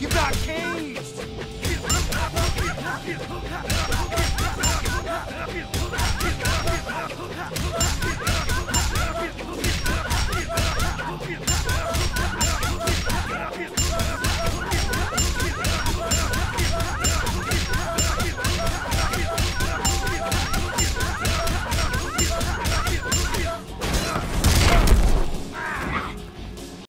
You got caged!